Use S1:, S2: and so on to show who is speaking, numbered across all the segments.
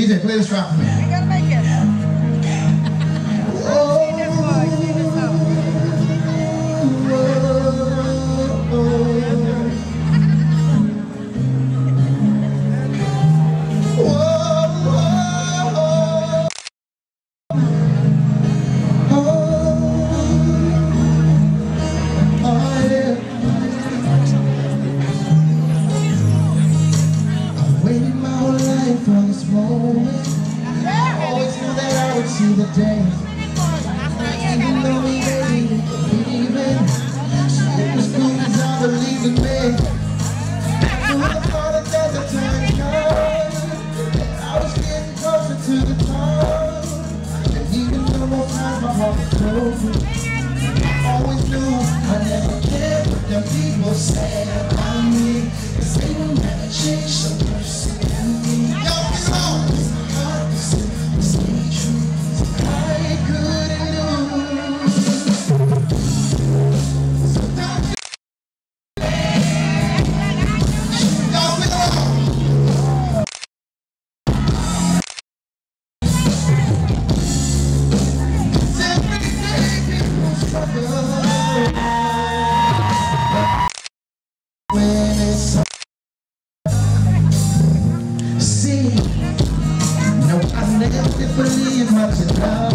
S1: DJ, play this drop for me. See the day. Even though we didn't believe it, was in me. I thought that the time I was getting closer to the. And even though times my heart I always knew I never cared what people said about me. 'Cause they will never change much love.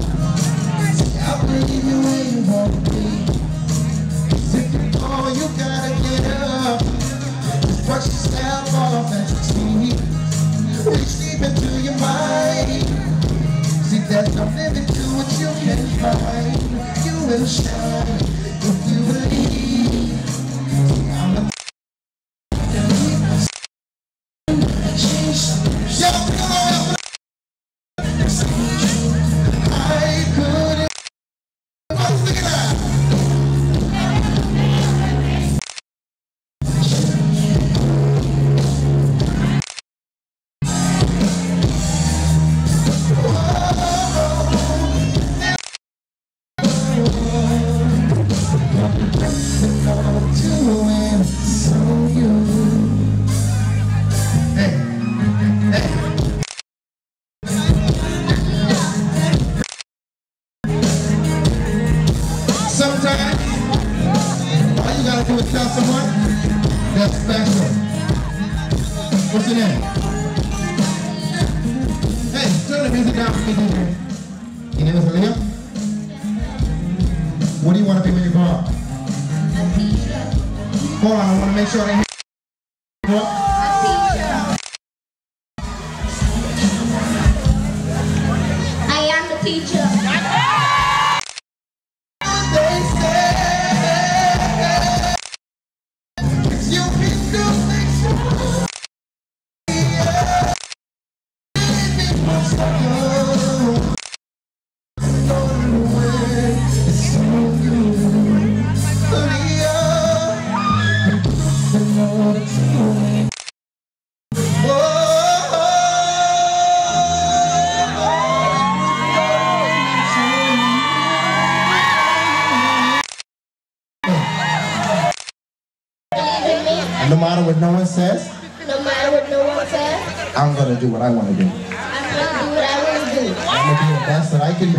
S1: See, I believe you where you want to be. If you fall, you gotta get up. Just brush yourself off and succeed. Reach deep into your mind. See, there's no limit to what you can find. You will shine What's your name? Hey, turn the music down for me. Your name is? What do you want to be when you grow up? Hold on, I want to make sure I No matter what no one says,
S2: No matter what no one says,
S1: I'm gonna do what I want to do.
S2: I'm gonna do what I want to do.
S1: I'm gonna be the best that I can be.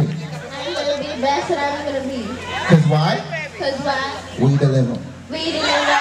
S2: I'm gonna be the best that I'm gonna be.
S1: Cause why?
S2: Cause why?
S1: We deliver.
S2: We deliver.